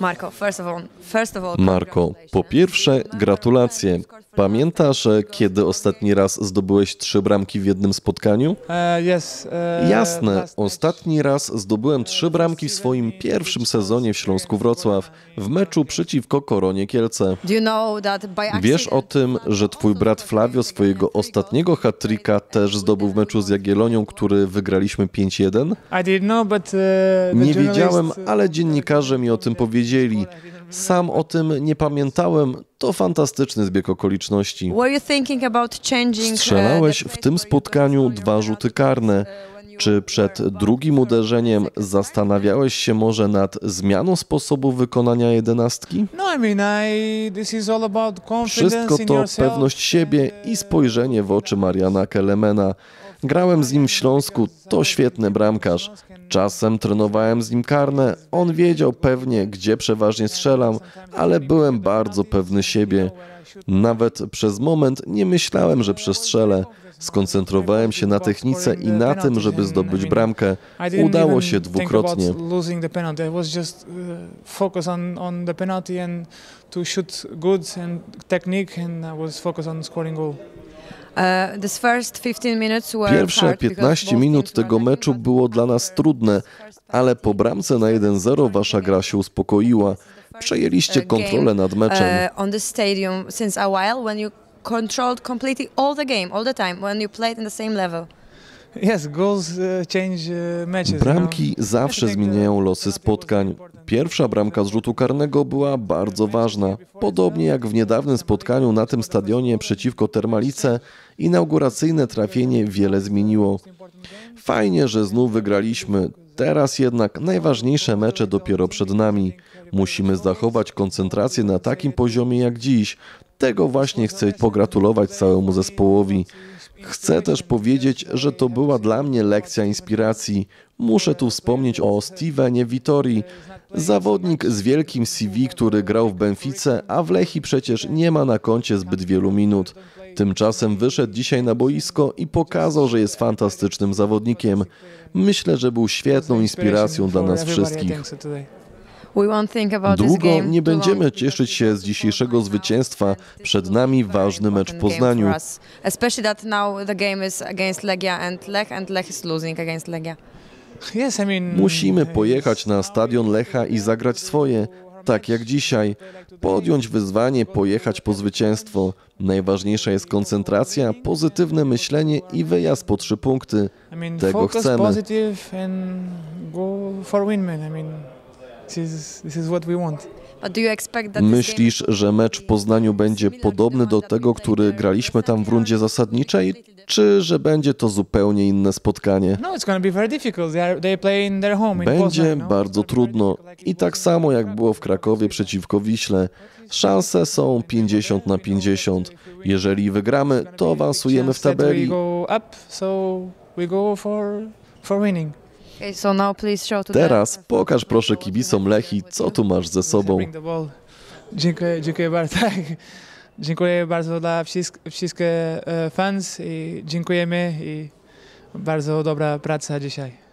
Marco, first of all, first of all, Marko, po pierwsze gratulacje. Pamiętasz, e, kiedy ostatni raz zdobyłeś trzy bramki w jednym spotkaniu? Uh, yes. Uh, Jasne, ostatni raz zdobyłem trzy bramki w swoim pierwszym sezonie w Śląsku Wrocław, w meczu przeciwko Koronie Kielce. Wiesz o tym, że twój brat Flavio swojego ostatniego hat-tricka też zdobył w meczu z Jagiellonią, który wygraliśmy 5-1? I didn't know, but uh, the Nie wiedziałem, ale dziennikarze mi o tym powiedzieli. Sam o tym nie pamiętałem. To fantastyczny zbieg okoliczności. Uh, Strzelałeś w tym spotkaniu dwa rzuty karne. Czy przed drugim uderzeniem zastanawiałeś się może nad zmianą sposobu wykonania jedenastki? No, Wszystko to pewność siebie i spojrzenie w oczy Mariana Kelemena. Grałem z nim w Śląsku, to świetny bramkarz. Czasem trenowałem z nim karne, on wiedział pewnie, gdzie przeważnie strzelam, ale byłem bardzo pewny siebie. Nawet przez moment nie myślałem, że przestrzelę. Skoncentrowałem się na technice i na tym, żeby zdobyć bramkę. Udało się dwukrotnie. uh, to I. This first 15 minutes were Pierwsze hard because 15 both minut tego meczu było dla nas trudne, ale po bramce na 1-0 wasza gra się uspokoiła. Przejęliście uh, kontrolę nad meczem. uh, on the stadium since a while when you controlled completely all the game, all the time, when you played in the same level. Bramki zawsze zmieniają losy spotkań. Pierwsza bramka z rzutu karnego była bardzo ważna. Podobnie jak w niedawnym spotkaniu na tym stadionie przeciwko Termalice, inauguracyjne trafienie wiele zmieniło. Fajnie, że znów wygraliśmy. Teraz jednak najważniejsze mecze dopiero przed nami. Musimy zachować koncentrację na takim poziomie jak dziś. Tego właśnie chcę pogratulować całemu zespołowi. Chcę też powiedzieć, że to była dla mnie lekcja inspiracji. Muszę tu wspomnieć o Stevenie Vittori, zawodnik z wielkim CV, który grał w Benfice, a w Lechi przecież nie ma na koncie zbyt wielu minut. Tymczasem wyszedł dzisiaj na boisko i pokazał, że jest fantastycznym zawodnikiem. Myślę, że był świetną inspiracją dla nas wszystkich. Długo nie będziemy cieszyć się z dzisiejszego zwycięstwa. Przed nami ważny mecz w Poznaniu. Musimy pojechać na stadion Lecha i zagrać swoje, tak jak dzisiaj. Podjąć wyzwanie, pojechać po zwycięstwo. Najważniejsza jest koncentracja, pozytywne myślenie i wyjazd po trzy punkty. Tego chcemy. Myślisz, że mecz w Poznaniu będzie podobny do tego, który graliśmy tam w rundzie zasadniczej, czy że będzie to zupełnie inne spotkanie? No, it's going to be very difficult. They are, they play in their home in Będzie bardzo trudno i tak samo jak było w Krakowie przeciwko Wiśle. Szanse są 50 na 50. Jeżeli wygramy, to awansujemy w tabeli. we go for winning. Teraz pokaż proszę kibicom Lechi, co tu masz ze sobą. Dziękuję, dziękuję bardzo. dziękuję bardzo dla wszystk- wszystkich e, fans i dziękujemy i bardzo dobra praca dzisiaj.